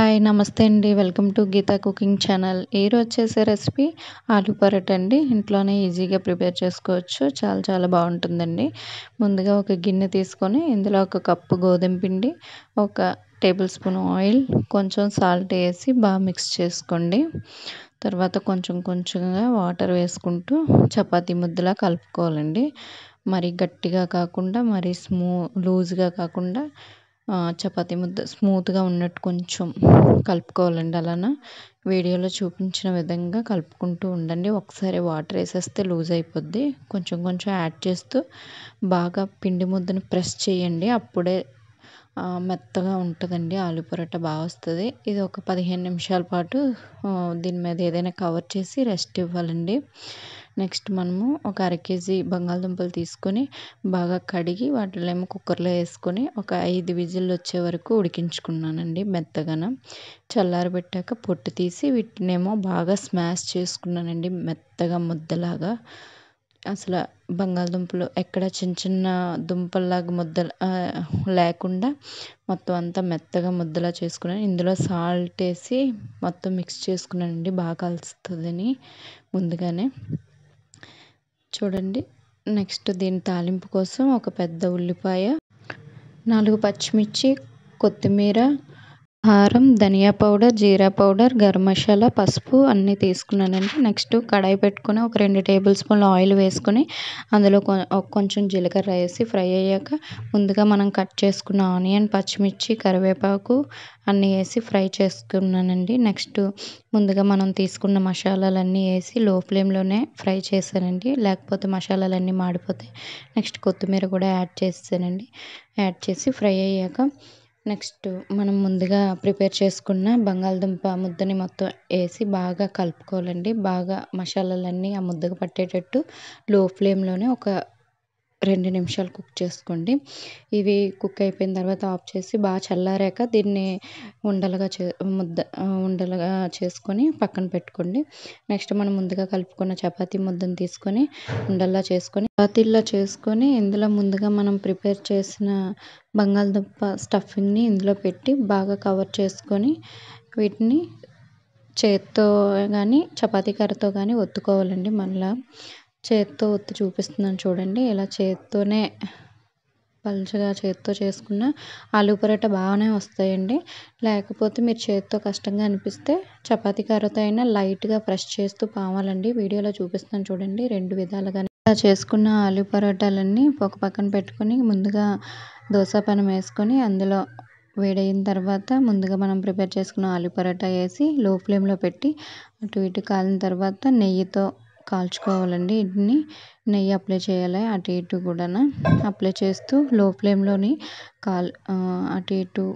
Hi నమస్తే అండి. Welcome to Geeta cooking channel. ఈరోజు చేసే రెసిపీ ఆలు పరోటా అండి. ఇంట్లోనే ఈజీగా ప్రిపేర్ చేసుకోవచ్చు. చాలా చాలా బాగుంటుందండి. ముందుగా ఒక గిన్నె తీసుకొని ఇందులో ఒక కప్పు గోధుమ పిండి ఒక టేబుల్ స్పూన్ ఆయిల్ కొంచెం సాల్ట్ వేసి బాగా మిక్స్ చేసుకోండి. తర్వాత కొంచెం కొంచెంగా వాటర్ వేసుకుంటూ చపాతీ ముద్దలా కలుపుకోవాలండి. మరి గట్టిగా కాకుండా మరి స్మూ లూజ్గా కాకుండా చపాతీ ముద్ద స్మూత్గా ఉన్నట్టు కొంచెం కలుపుకోవాలండి అలాన. వీడియోలో చూపించిన విధంగా కలుపుకుంటూ ఉండండి. ఒకసారి వాటర్ వేసేస్తే లూజ్ అయిపోద్ది. కొంచెం కొంచెం యాడ్ చేస్తూ బాగా పిండి ముద్దను ప్రెస్ చేయండి. అప్పుడే మెత్తగా ఉంటుందండి. ఆలు పరోటా బాగా వస్తుంది. ఇది ఒక పదిహేను నిమిషాల పాటు దీని మీద ఏదైనా కవర్ చేసి రెస్ట్ ఇవ్వాలండి. నెక్స్ట్ మనము ఒక అర కేజీ బంగాళదుంపలు తీసుకొని బాగా కడిగి వాటిలో ఏమో కుక్కర్లో వేసుకొని ఒక ఐదు విజిల్లు వచ్చే వరకు ఉడికించుకున్నానండి మెత్తగాన. చల్లారబెట్టాక పొట్టు తీసి వీటినేమో బాగా స్మాష్ చేసుకున్నానండి మెత్తగా ముద్దలాగా. అసలు బంగాళదుంపలు ఎక్కడ చిన్న చిన్న దుంపల్లాగా ముద్ద లేకుండా మొత్తం అంతా మెత్తగా ముద్దలా చేసుకున్నాను. ఇందులో సాల్ట్ వేసి మొత్తం మిక్స్ చేసుకున్నానండి బాగా కలుస్తుందని ముందుగానే. చూడండి. నెక్స్ట్ దీని తాలింపు కోసం ఒక పెద్ద ఉల్లిపాయ నాలుగు పచ్చిమిర్చి కొత్తిమీర కారం ధనియా పౌడర్ జీరా పౌడర్ గరం మసాలా పసుపు అన్నీ తీసుకున్నానండి. నెక్స్ట్ కడాయి పెట్టుకుని ఒక రెండు టేబుల్ స్పూన్లు ఆయిల్ వేసుకొని అందులో కొంచెం జీలకర్ర వేసి ఫ్రై అయ్యాక ముందుగా మనం కట్ చేసుకున్న ఆనియన్ పచ్చిమిర్చి కరివేపాకు అన్నీ వేసి ఫ్రై చేసుకున్నానండి. నెక్స్ట్ ముందుగా మనం తీసుకున్న మసాలాలన్నీ వేసి లో ఫ్లేమ్లోనే ఫ్రై చేశానండి. లేకపోతే మసాలాలన్నీ మాడిపోతాయి నెక్స్ట్ కొత్తిమీర కూడా యాడ్ చేసానండి యాడ్ చేసి ఫ్రై అయ్యాక నెక్స్ట్ మనం ముందుగా ప్రిపేర్ చేసుకున్న బంగాళదుంప ముద్దని మొత్తం వేసి బాగా కలుపుకోవాలండి. బాగా మసాలాలన్నీ ఆ ముద్దకు పట్టేటట్టు లో ఫ్లేమ్లోనే ఒక రెండు నిమిషాలు కుక్ చేసుకోండి. ఇవి కుక్ అయిపోయిన తర్వాత ఆఫ్ చేసి బాగా చల్లారాక దీన్ని ఉండలుగా చే ముద్ద ఉండలుగా చేసుకొని పక్కన పెట్టుకోండి. నెక్స్ట్ మనం ముందుగా కలుపుకున్న చపాతీ ముద్దను తీసుకొని ఉండల్లా చేసుకొని చపాతీల్లో చేసుకొని ఇందులో ముందుగా మనం ప్రిపేర్ చేసిన బంగాళదుంప స్టఫింగ్ని ఇందులో పెట్టి బాగా కవర్ చేసుకొని వీటిని చేత్తో కానీ చపాతీ కర్రతో కానీ ఒత్తుకోవాలండి మళ్ళీ. చేత్తో ఒత్తి చూపిస్తున్నాను చూడండి. ఇలా చేత్తోనే పలుచగా చేత్తో చేసుకున్న ఆలు పరోటా బాగానే వస్తాయండి. లేకపోతే మీరు చేత్తో కష్టంగా అనిపిస్తే చపాతీ కర్రతో అయినా లైట్గా ప్రెస్ చేస్తూ పావాలండి. వీడియోలో చూపిస్తాను చూడండి. రెండు విధాలుగా ఇలా చేసుకున్న ఆలు పరోటాలన్నీ ఒక పక్కన పెట్టుకొని ముందుగా దోశ పనం వేసుకొని అందులో వేడైన తర్వాత ముందుగా మనం ప్రిపేర్ చేసుకున్న ఆలు పరోటా వేసి లో ఫ్లేమ్లో పెట్టి అటు ఇటు కాలిన తర్వాత నెయ్యితో కాల్చుకోవాలండి. వీటిని నెయ్యి అప్లై చేయాలి. అటు ఇటు కూడా అప్లై చేస్తూ లో ఫ్లేమ్లోని కాల్ అటు ఇటు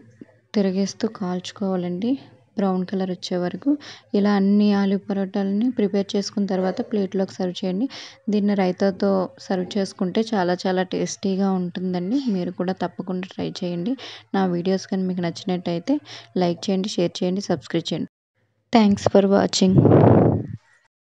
తిరిగేస్తూ కాల్చుకోవాలండి. బ్రౌన్ కలర్ వచ్చే వరకు. ఇలా అన్ని ఆలు పరోటాలని ప్రిపేర్ చేసుకున్న తర్వాత ప్లేట్లోకి సర్వ్ చేయండి. దీన్ని రైతాతో సర్వ్ చేసుకుంటే చాలా చాలా టేస్టీగా ఉంటుందండి. మీరు కూడా తప్పకుండా ట్రై చేయండి. నా వీడియోస్ కానీ మీకు నచ్చినట్టయితే లైక్ చేయండి షేర్ చేయండి సబ్స్క్రైబ్ చేయండి. Thanks for watching.